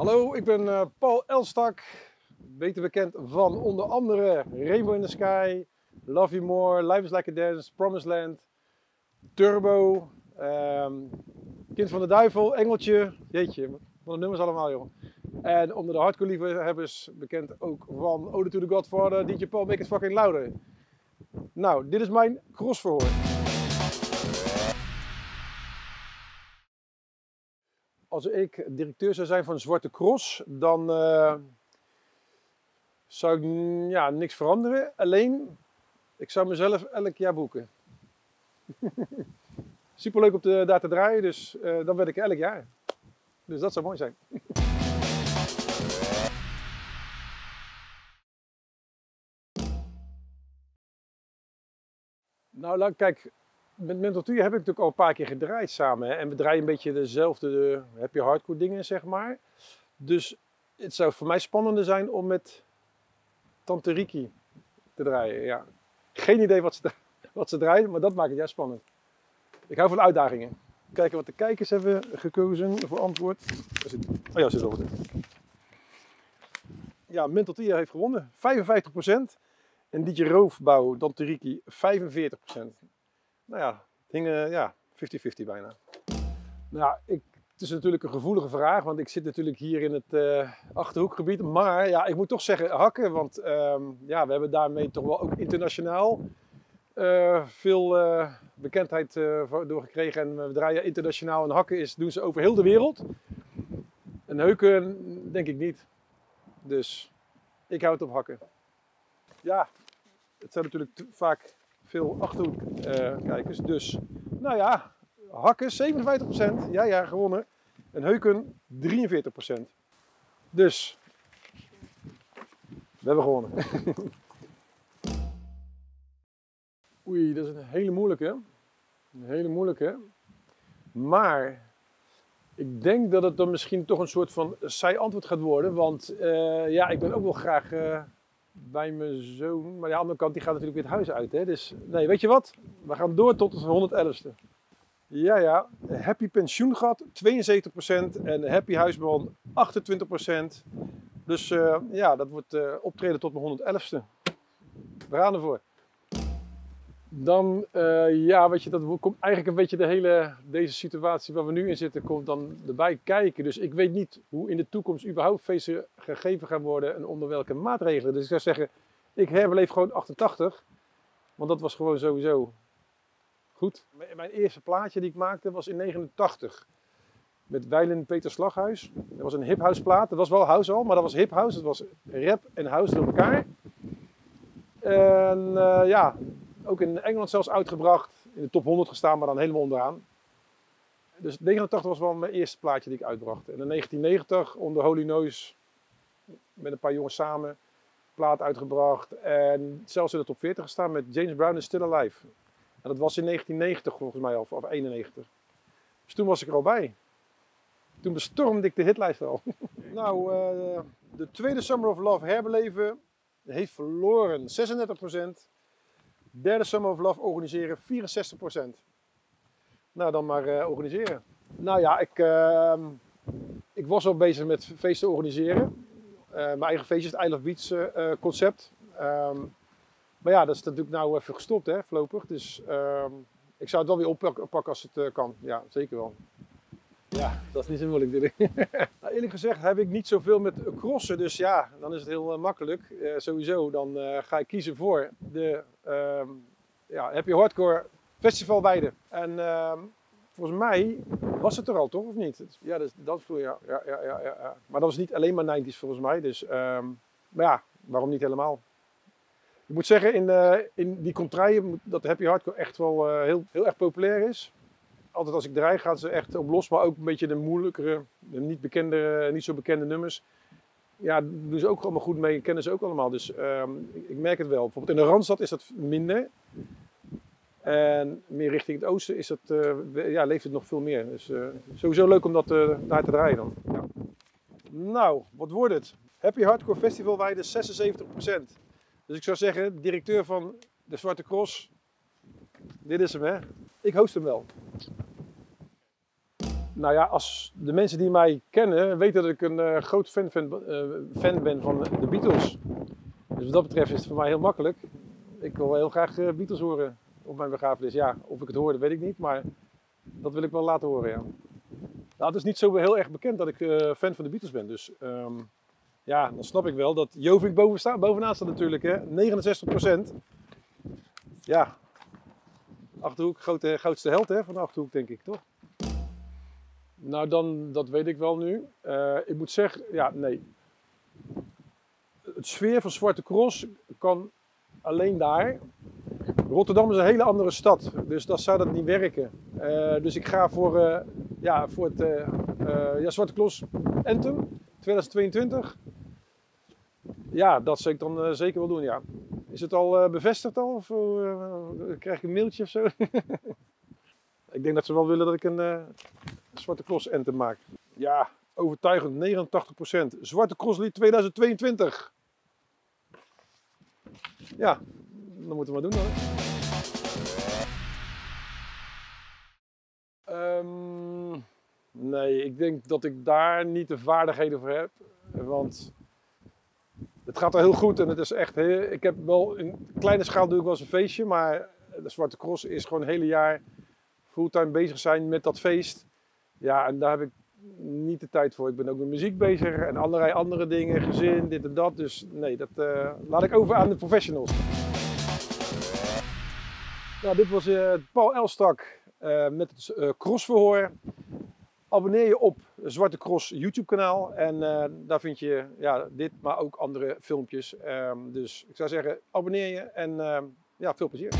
Hallo, ik ben uh, Paul Elstak, beter bekend van onder andere Rainbow in the Sky, Love You More, Life is Like a Dance, Promised Land, Turbo, um, Kind van de Duivel, Engeltje, jeetje, van de nummers allemaal joh. En onder de hardcore liefhebbers bekend ook van Ode to the Godfather, DJ Paul Make It Fucking Louder. Nou, dit is mijn crossverhoor. Als ik directeur zou zijn van Zwarte Cross, dan uh, zou ik ja, niks veranderen. Alleen, ik zou mezelf elk jaar boeken. Superleuk om daar te draaien, dus uh, dan ben ik elk jaar. Dus dat zou mooi zijn. nou, kijk, met Mental heb ik natuurlijk al een paar keer gedraaid samen. En we draaien een beetje dezelfde heb je hardcore dingen, zeg maar. Dus het zou voor mij spannender zijn om met Tante Riki te draaien. Ja. Geen idee wat ze, wat ze draaien, maar dat maakt het juist spannend. Ik hou van uitdagingen. Kijken wat de kijkers hebben gekozen voor antwoord. Oh ja, zit over. Ja, Mental heeft gewonnen. 55%. En DJ Roofbouw, Tante Riki, 45%. Nou ja, dingen, ja, 50-50 bijna. Nou, ik, het is natuurlijk een gevoelige vraag, want ik zit natuurlijk hier in het uh, Achterhoekgebied. Maar ja, ik moet toch zeggen hakken, want um, ja, we hebben daarmee toch wel ook internationaal uh, veel uh, bekendheid door gekregen. En we draaien internationaal en hakken is, doen ze over heel de wereld. En heuken denk ik niet. Dus ik hou het op hakken. Ja, het zijn natuurlijk vaak veel achterhoekkijkers. Uh, dus, nou ja, hakken 57%. Ja, ja, gewonnen. En heuken 43%. Dus, we hebben gewonnen. Oei, dat is een hele moeilijke. Een hele moeilijke. Maar ik denk dat het dan misschien toch een soort van saai antwoord gaat worden. Want uh, ja, ik ben ook wel graag uh, bij mijn zoon. Maar aan de andere kant, die gaat natuurlijk weer het huis uit. Hè? Dus nee, weet je wat? We gaan door tot het 111ste. Ja, ja. Happy pensioen gehad, 72%. En happy huisman, 28%. Dus uh, ja, dat wordt uh, optreden tot mijn 111ste. We gaan ervoor. Dan, uh, ja, weet je, dat komt eigenlijk een beetje de hele, deze situatie waar we nu in zitten, komt dan erbij kijken. Dus ik weet niet hoe in de toekomst überhaupt feesten gegeven gaan worden en onder welke maatregelen. Dus ik zou zeggen, ik herbeleef gewoon 88, want dat was gewoon sowieso goed. Mijn eerste plaatje die ik maakte was in 89 met Weilen Peter Slaghuis. Dat was een hip house plaat. Dat was wel house al, maar dat was hip. Het was rap en house door elkaar. En uh, ja, ook in Engeland zelfs uitgebracht. In de top 100 gestaan, maar dan helemaal onderaan. Dus 89 was wel mijn eerste plaatje die ik uitbracht. En in 1990 onder Holy Noise met een paar jongens samen plaat uitgebracht. En zelfs in de top 40 gestaan met James Brown is Still Alive. En dat was in 1990 volgens mij al, of 91. Dus toen was ik er al bij. Toen bestormde ik de hitlijst al. nou, uh, de tweede Summer of Love herbeleven heeft verloren 36%. Derde Summer of Love organiseren 64%. Nou, dan maar uh, organiseren. Nou ja, ik, uh, ik was al bezig met feesten organiseren. Uh, mijn eigen feestje, het I Love Beats concept. Um, maar ja, dat is natuurlijk nou even gestopt, hè, voorlopig. Dus um, ik zou het wel weer oppakken als het kan. Ja, zeker wel. Ja, dat is niet zo moeilijk natuurlijk. nou, eerlijk gezegd heb ik niet zoveel met crossen, dus ja, dan is het heel uh, makkelijk. Uh, sowieso, dan uh, ga ik kiezen voor de uh, ja, Happy Hardcore Festival Weide. En ehm, volgens mij was het er al, toch? Of niet? Ja, dat dansvloer, ja. Ja, ja, ja, ja. Maar dat was niet alleen maar 90s volgens mij. Dus, um, maar ja, waarom niet helemaal? Ik moet zeggen, in, in die contraien dat Happy Hardcore echt wel heel, heel erg populair is altijd als ik draai gaan ze echt op los, maar ook een beetje de moeilijkere, de niet, bekende, niet zo bekende nummers. Ja, doen ze ook allemaal goed mee, kennen ze ook allemaal. Dus um, ik, merk het wel. Bijvoorbeeld in de Randstad is dat minder. En meer richting het oosten is het, uh, ja, leeft het nog veel meer. Dus uh, sowieso leuk om dat uh, daar te draaien dan. Ja. Nou, wat wordt het? Happy Hardcore Festival Weide 76%. Dus ik zou zeggen, directeur van de Zwarte Cross, dit is hem hè. Ik host hem wel. Nou ja, als de mensen die mij kennen weten dat ik een uh, groot fan, fan, uh, fan, ben van de Beatles. Dus wat dat betreft is het voor mij heel makkelijk. Ik wil heel graag uh, Beatles horen op mijn begrafenis. Ja, of ik het hoorde weet ik niet, maar dat wil ik wel laten horen, ja. Nou, het is niet zo heel erg bekend dat ik fan van de Beatles ben. Dus um, ja, dan snap ik wel dat Jovink boven sta, bovenaan staat natuurlijk, hè. 69%. Ja, Achterhoek, grote, grootste held hè, van de Achterhoek, denk ik, toch? Nou, dan, dat weet ik wel nu. Uh, ik moet zeggen, ja, nee. Het sfeer van Zwarte Cross kan alleen daar. Rotterdam is een hele andere stad, dus dat zou dat niet werken. Uh, dus ik ga voor, uh, ja, voor het ja, Zwarte Cross Anthem 2022. Ja, dat zou ik dan zeker wel doen, ja. Is het al bevestigd al? Of krijg ik een mailtje of zo? ik denk dat ze wel willen dat ik een Zwarte Cross enter maak. Ja, overtuigend, 89%. Zwarte Cross Lied 2022. Ja, dan moeten we maar doen dan. Um, nee, ik denk dat ik daar niet de vaardigheden voor heb. Want het gaat wel heel goed en het is echt heel, ik heb wel in kleine schaal doe ik wel eens een feestje, maar de Zwarte Cross is gewoon het hele jaar fulltime bezig zijn met dat feest. Ja, en daar heb ik niet de tijd voor. Ik ben ook met muziek bezig en allerlei andere dingen, gezin, dit en dat. Dus nee, dat uh, laat ik over aan de professionals. Nou, dit was uh, Paul Elstak uh, met het crossverhoor abonneer je op Zwarte Cross YouTube kanaal. En daar vind je ja, dit, maar ook andere filmpjes. Um, dus ik zou zeggen, abonneer je en uh, ja, veel plezier.